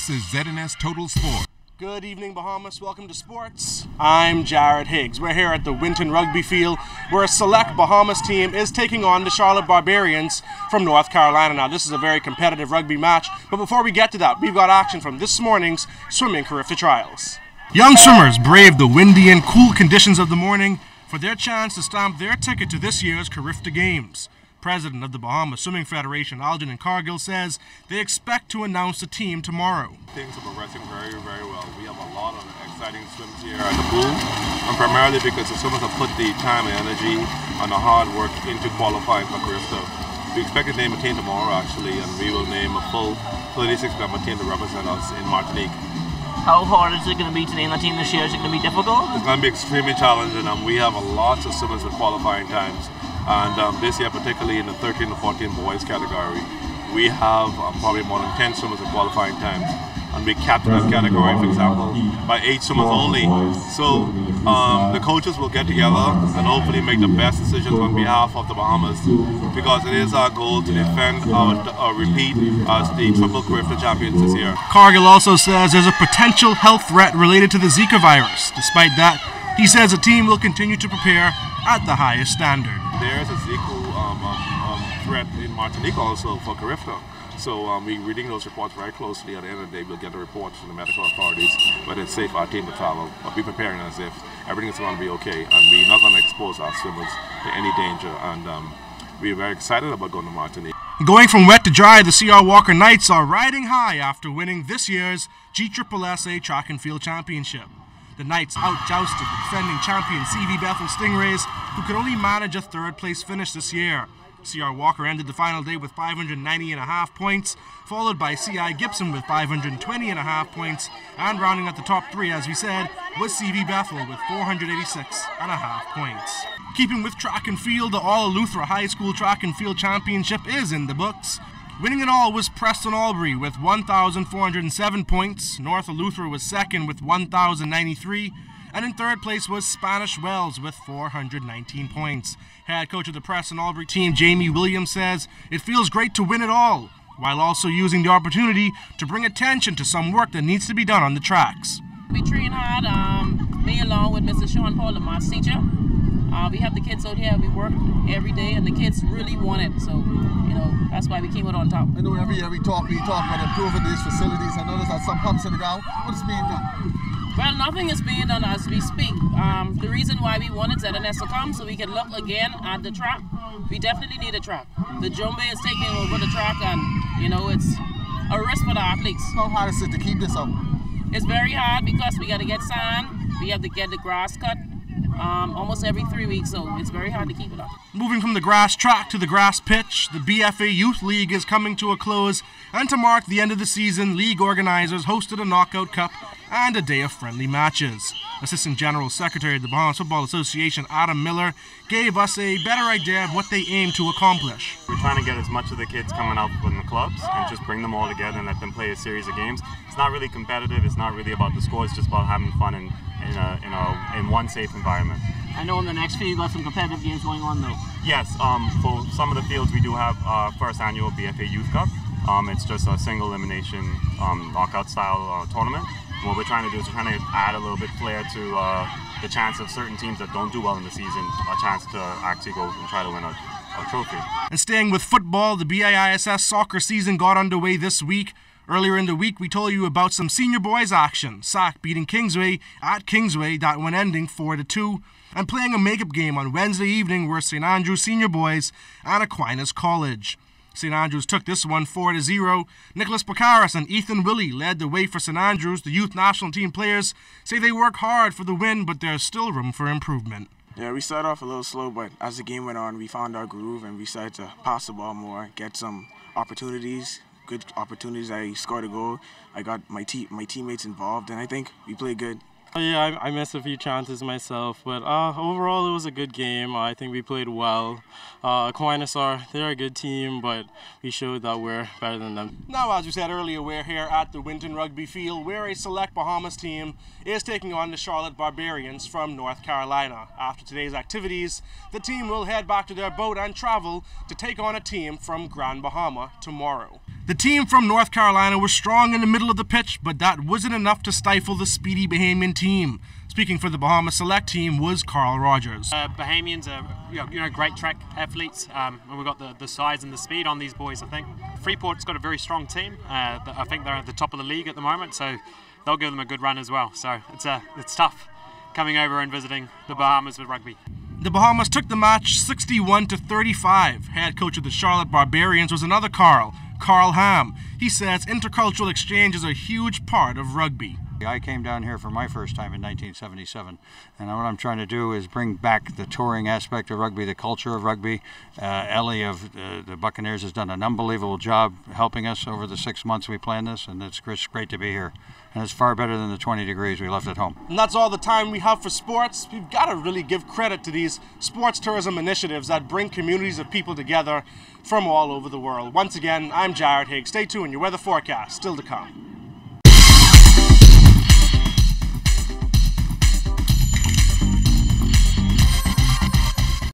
This is ZNS Total Sport. Good evening, Bahamas. Welcome to sports. I'm Jared Higgs. We're here at the Winton Rugby Field where a select Bahamas team is taking on the Charlotte Barbarians from North Carolina. Now, this is a very competitive rugby match, but before we get to that, we've got action from this morning's swimming Carifta Trials. Young swimmers braved the windy and cool conditions of the morning for their chance to stamp their ticket to this year's Carifta Games. President of the Bahamas Swimming Federation, Algernon Cargill, says they expect to announce the team tomorrow. Things are progressing very, very well. We have a lot of exciting swims here at the pool, and primarily because the swimmers have put the time and energy and the hard work into qualifying for Carifta. We expect to name a team tomorrow, actually, and we will name a full 36-member team to represent us in Martinique. How hard is it going to be to name a team this year? Is it going to be difficult? It's going to be extremely challenging, and we have a lot of swimmers with qualifying times. And um, this year, particularly in the 13 to 14 boys category, we have um, probably more than 10 swimmers in qualifying times. And we capped that category, for example, by eight swimmers only. So um, the coaches will get together and hopefully make the best decisions on behalf of the Bahamas because it is our goal to defend our, our repeat as the triple Carifta champions this year. Cargill also says there's a potential health threat related to the Zika virus. Despite that, he says the team will continue to prepare at the highest standard. There's a Zika um, um, um, threat in Martinique also for Carifta. So um, we're reading those reports very closely. At the end of the day, we'll get the reports from the medical authorities but it's safe for our team to travel. But be preparing as if everything is going to be okay and we're not going to expose our swimmers to any danger. And um, we're very excited about going to Martinique. Going from wet to dry, the CR Walker Knights are riding high after winning this year's GSSSA Track and Field Championship. The Knights outjousted the defending champion CV Bethel Stingrays, who could only manage a third place finish this year. CR Walker ended the final day with 590 and a half points, followed by CI Gibson with 520 and a half points, and rounding at the top three, as we said, was CV Bethel with 486 and a half points. Keeping with track and field, the All Eleuthera High School Track and Field Championship is in the books. Winning it all was Preston Albury with 1,407 points. North Eleuthera was second with 1,093. And in third place was Spanish Wells with 419 points. Head coach of the Preston Albury team, Jamie Williams, says it feels great to win it all, while also using the opportunity to bring attention to some work that needs to be done on the tracks. We train hard, um, me along with Mr. Sean Paul, math teacher. Uh, we have the kids out here, we work every day, and the kids really want it. So, you know, that's why we came out on top. I know every year we talk, we talk about improving these facilities. I notice that some pumps in the ground. What is being done? Well, nothing is being done as we speak. Um, the reason why we wanted ZNS to come so we can look again at the track. We definitely need a track. The Jumbe is taking over the track, and you know it's a risk for the athletes. How hard is it to keep this up? It's very hard because we got to get sand, we have to get the grass cut, um, almost every three weeks, so it's very hard to keep it up. Moving from the grass track to the grass pitch, the BFA Youth League is coming to a close, and to mark the end of the season, league organizers hosted a knockout cup and a day of friendly matches. Assistant General Secretary of the Bahamas Football Association, Adam Miller, gave us a better idea of what they aim to accomplish. We're trying to get as much of the kids coming out from the clubs and just bring them all together and let them play a series of games. It's not really competitive, it's not really about the score, it's just about having fun and in, a, in, a, in one safe environment. I know in the next field you got some competitive games going on though. Yes, um, for some of the fields we do have our first annual BFA Youth Cup. Um, it's just a single elimination um, knockout style uh, tournament. What we're trying to do is we're trying to add a little bit flair to uh, the chance of certain teams that don't do well in the season a chance to actually go and try to win a, a trophy. And staying with football, the BAISS soccer season got underway this week. Earlier in the week, we told you about some senior boys action. SAC beating Kingsway at Kingsway, that one ending 4 to 2, and playing a makeup game on Wednesday evening were St. Andrews Senior Boys and Aquinas College. St. Andrews took this one 4 to 0. Nicholas Pakaris and Ethan Willie led the way for St. Andrews. The youth national team players say they work hard for the win, but there's still room for improvement. Yeah, we started off a little slow, but as the game went on, we found our groove and we started to pass the ball more, get some opportunities, good opportunities. I scored a goal. I got my te- my teammates involved, and I think we played good. Yeah, I, I, missed a few chances myself, but uh, overall it was a good game. Uh, I think we played well. Uh, Aquinas are they're a good team, but we showed that we're better than them. Now, as we said earlier, we're here at the Winton Rugby Field, where a select Bahamas team is taking on the Charlotte Barbarians from North Carolina. After today's activities, the team will head back to their boat and travel to take on a team from Grand Bahama tomorrow. The team from North Carolina was strong in the middle of the pitch, but that wasn't enough to stifle the speedy Bahamian. Speaking for the Bahamas select team was Carl Rogers. Uh, Bahamians are you know great track athletes, um, and we've got the, the size and the speed on these boys. I think Freeport's got a very strong team. Uh, I think they're at the top of the league at the moment, so they'll give them a good run as well. So it's a it's tough coming over and visiting the Bahamas with rugby. The Bahamas took the match 61 to 35. Head coach of the Charlotte Barbarians was another Carl, Carl Ham. He says intercultural exchange is a huge part of rugby. I came down here for my first time in 1977, and what I'm trying to do is bring back the touring aspect of rugby, the culture of rugby. Uh, Ellie of uh, the Buccaneers has done an unbelievable job helping us over the six months we planned this, and it's great to be here. And it's far better than the 20 degrees we left at home. And that's all the time we have for sports. We've got to really give credit to these sports tourism initiatives that bring communities of people together from all over the world. Once again, I'm Jared Higgs. Stay tuned, your weather forecast still to come.